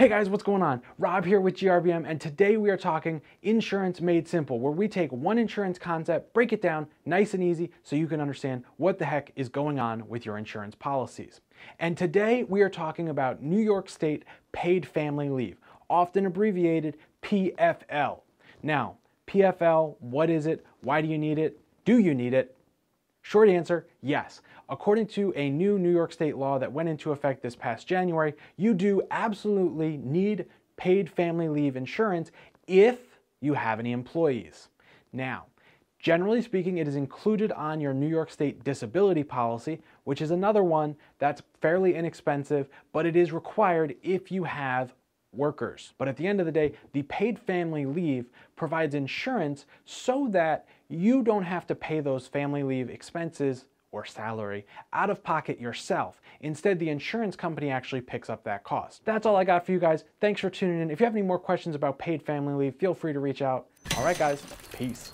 Hey guys, what's going on? Rob here with GRBM, and today we are talking insurance made simple, where we take one insurance concept, break it down nice and easy so you can understand what the heck is going on with your insurance policies. And today we are talking about New York State paid family leave, often abbreviated PFL. Now, PFL, what is it? Why do you need it? Do you need it? Short answer, yes. According to a new New York State law that went into effect this past January, you do absolutely need paid family leave insurance if you have any employees. Now, generally speaking, it is included on your New York State disability policy, which is another one that's fairly inexpensive, but it is required if you have workers. But at the end of the day, the paid family leave provides insurance so that you don't have to pay those family leave expenses or salary out of pocket yourself. Instead, the insurance company actually picks up that cost. That's all I got for you guys. Thanks for tuning in. If you have any more questions about paid family leave, feel free to reach out. All right, guys, peace.